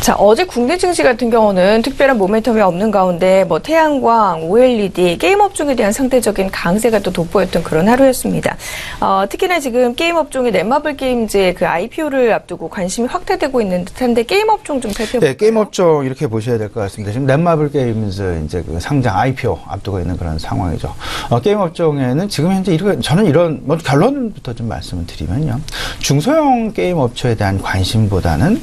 자, 어제 국내 증시 같은 경우는 특별한 모멘텀이 없는 가운데 뭐 태양광, OLED, 게임 업종에 대한 상대적인 강세가 또 돋보였던 그런 하루였습니다. 어, 특히나 지금 게임 업종의 넷마블 게임즈의 그 IPO를 앞두고 관심이 확대되고 있는 듯한데 게임 업종 좀 살펴볼까요? 네, 게임 업종 이렇게 보셔야 될 것 같습니다. 지금 넷마블 게임즈 이제 그 상장 IPO 앞두고 있는 그런 상황이죠. 어, 게임 업종에는 지금 현재 이런 저는 이런 뭐 결론부터 좀 말씀을 드리면요. 중소형 게임 업체에 대한 관심보다는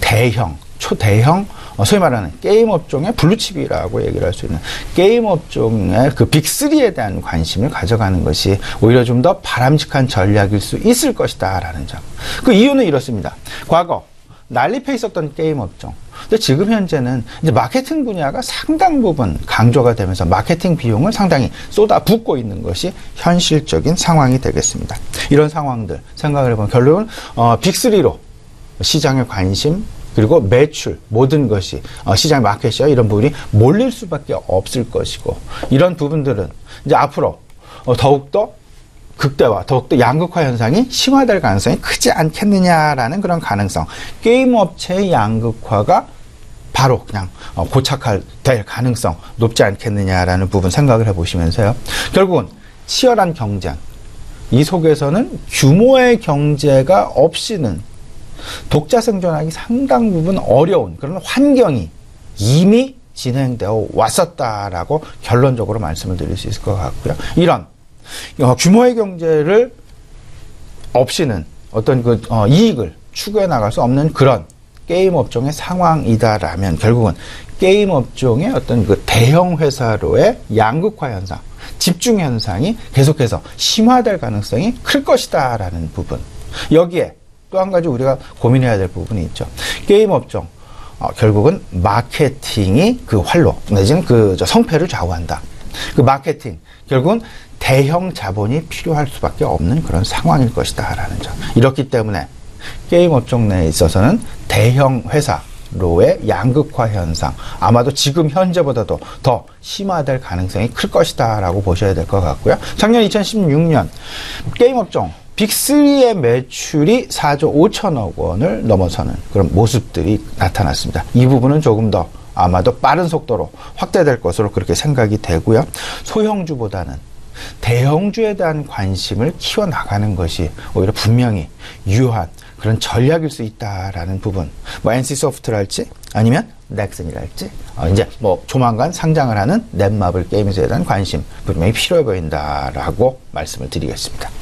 대형 초대형 어, 소위 말하는 게임 업종의 블루칩이라고 얘기를 할 수 있는 게임 업종의 그 빅3에 대한 관심을 가져가는 것이 오히려 좀 더 바람직한 전략일 수 있을 것이다 라는 점. 그 이유는 이렇습니다. 과거 난립해 있었던 게임 업종. 근데 지금 현재는 이제 마케팅 분야가 상당 부분 강조가 되면서 마케팅 비용을 상당히 쏟아붓고 있는 것이 현실적인 상황이 되겠습니다. 이런 상황들 생각을 해보면 결론은 어, 빅3로 시장의 관심 그리고 매출 모든 것이 어, 시장 마켓이야 이런 부분이 몰릴 수밖에 없을 것이고 이런 부분들은 이제 앞으로 어, 더욱더 극대화, 더욱더 양극화 현상이 심화될 가능성이 크지 않겠느냐라는 그런 가능성. 게임 업체의 양극화가 바로 그냥 어, 고착할 될 가능성 높지 않겠느냐라는 부분 생각을 해보시면서요. 결국은 치열한 경쟁. 이 속에서는 규모의 경제가 없이는 독자 생존하기 상당 부분 어려운 그런 환경이 이미 진행되어 왔었다라고 결론적으로 말씀을 드릴 수 있을 것 같고요. 이런 어, 규모의 경제를 없이는 어떤 그 어, 이익을 추구해 나갈 수 없는 그런 게임 업종의 상황이다라면 결국은 게임 업종의 어떤 그 대형 회사로의 양극화 현상, 집중 현상이 계속해서 심화될 가능성이 클 것이다라는 부분. 여기에 또 한 가지 우리가 고민해야 될 부분이 있죠. 게임 업종 어, 결국은 마케팅이 그 활로 내지는 그 성패를 좌우한다. 그 마케팅 결국은 대형 자본이 필요할 수밖에 없는 그런 상황일 것이다라는 점. 이렇기 때문에 게임 업종 내에 있어서는 대형 회사로의 양극화 현상 아마도 지금 현재보다도 더 심화될 가능성이 클 것이다라고 보셔야 될 것 같고요. 작년 2016년 게임 업종 빅3의 매출이 4조 5천억 원을 넘어서는 그런 모습들이 나타났습니다. 이 부분은 조금 더 아마도 빠른 속도로 확대될 것으로 그렇게 생각이 되고요. 소형주보다는 대형주에 대한 관심을 키워나가는 것이 오히려 분명히 유효한 그런 전략일 수 있다라는 부분. 뭐 NC소프트랄지 아니면 넥슨이랄지 어, 이제 뭐 조만간 상장을 하는 넷마블 게임즈에 대한 관심 분명히 필요해 보인다라고 말씀을 드리겠습니다.